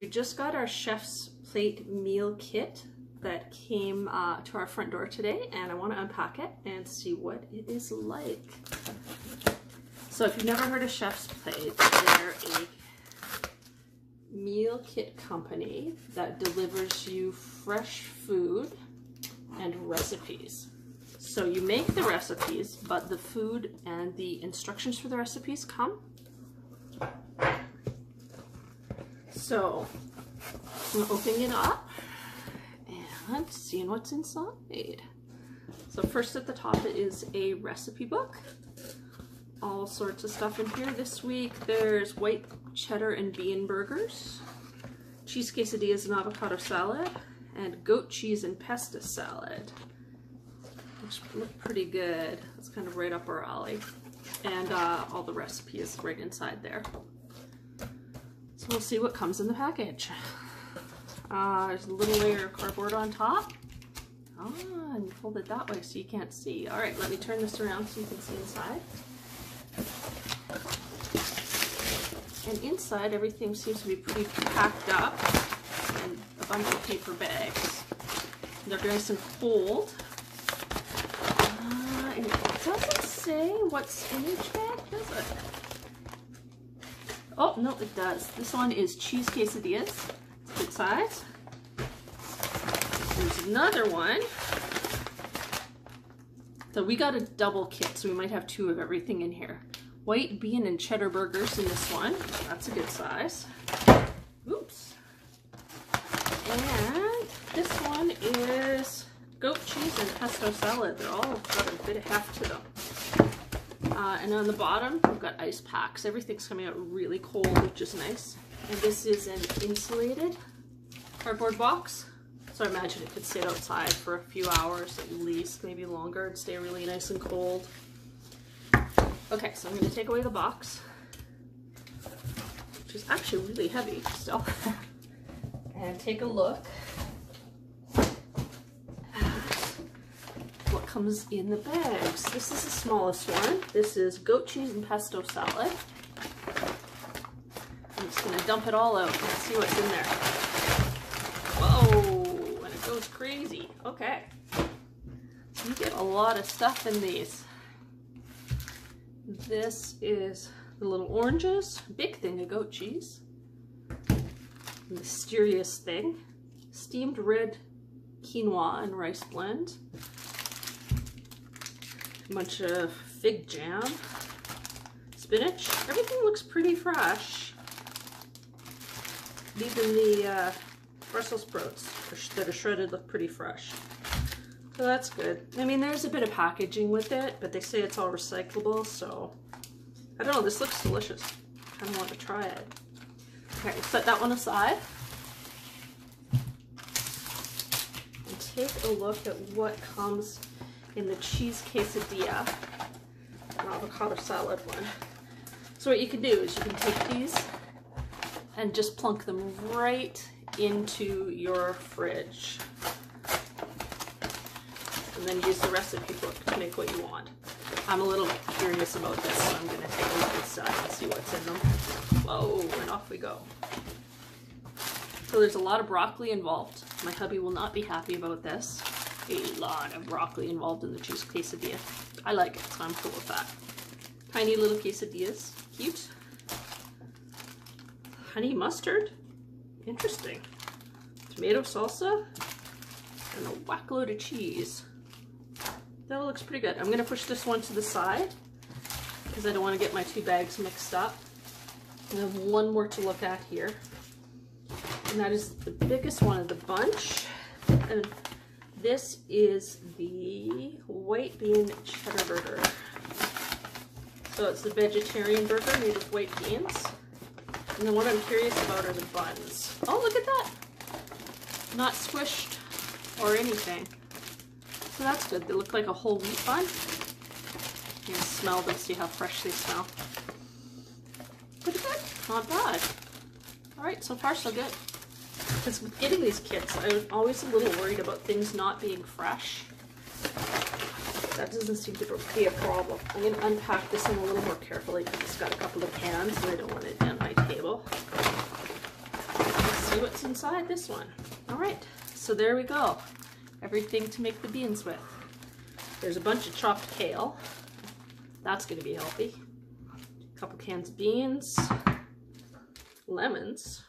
We just got our chef's plate meal kit that came uh, to our front door today and I want to unpack it and see what it is like. So if you've never heard of Chef's Plate, they're a meal kit company that delivers you fresh food and recipes. So you make the recipes, but the food and the instructions for the recipes come. So I'm opening it up and seeing what's inside. So first at the top is a recipe book. All sorts of stuff in here. This week there's white cheddar and bean burgers, cheese quesadillas and avocado salad, and goat cheese and pesto salad. Which look pretty good. It's kind of right up our alley. And uh, all the recipes right inside there. We'll see what comes in the package. Uh, there's a little layer of cardboard on top. Ah, and fold it that way so you can't see. All right, let me turn this around so you can see inside. And inside, everything seems to be pretty packed up in a bunch of paper bags. They're nice and cold. Uh, and it doesn't say what's in each bag, does it? Oh, no, it does. This one is cheese quesadillas good size. There's another one. So we got a double kit, so we might have two of everything in here. White bean and cheddar burgers in this one. That's a good size. Oops. And this one is goat cheese and pesto salad. They're all got a bit of heft to them. Uh, and on the bottom, we've got ice packs. Everything's coming out really cold, which is nice. And this is an insulated cardboard box. So I imagine it could sit outside for a few hours at least, maybe longer, and stay really nice and cold. Okay, so I'm going to take away the box, which is actually really heavy still, and take a look comes in the bags. This is the smallest one. This is goat cheese and pesto salad. I'm just to dump it all out and see what's in there. Whoa, and it goes crazy. Okay. You get a lot of stuff in these. This is the little oranges, big thing of goat cheese. Mysterious thing. Steamed red quinoa and rice blend. Bunch of fig jam. Spinach. Everything looks pretty fresh. Even the uh, Brussels sprouts that are shredded look pretty fresh. So that's good. I mean, there's a bit of packaging with it, but they say it's all recyclable, so I don't know, this looks delicious. I kind of want to try it. Okay, set that one aside. And take a look at what comes in the cheese quesadilla and avocado salad one. So what you can do is you can take these and just plunk them right into your fridge. And then use the recipe book to make what you want. I'm a little curious about this, so I'm to take a look inside and see what's in them. Whoa, and off we go. So there's a lot of broccoli involved. My hubby will not be happy about this. A lot of broccoli involved in the cheese quesadilla. I like it, so I'm cool with that. Tiny little quesadillas. Cute. Honey mustard. Interesting. Tomato salsa and a whack load of cheese. That looks pretty good. I'm going to push this one to the side because I don't want to get my two bags mixed up. I have one more to look at here. And that is the biggest one of the bunch. And this is the white bean cheddar burger. So it's the vegetarian burger made with white beans. And then what I'm curious about are the buns. Oh, look at that. Not squished or anything. So that's good. They look like a whole wheat bun. You can smell them, see how fresh they smell. Pretty good. Not bad. All right, so far so good. Because with getting these kits, I was always a little worried about things not being fresh. That doesn't seem to be a problem. I'm going to unpack this one a little more carefully because it's got a couple of cans and I don't want it down my table. Let's see what's inside this one. All right, so there we go. Everything to make the beans with. There's a bunch of chopped kale. That's gonna be healthy. A couple cans of beans, lemons,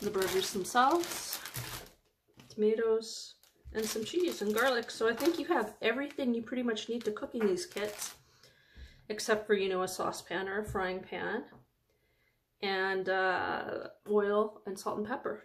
the burgers themselves, tomatoes, and some cheese and garlic. So I think you have everything you pretty much need to cook in these kits, except for, you know, a saucepan or a frying pan, and uh, oil and salt and pepper.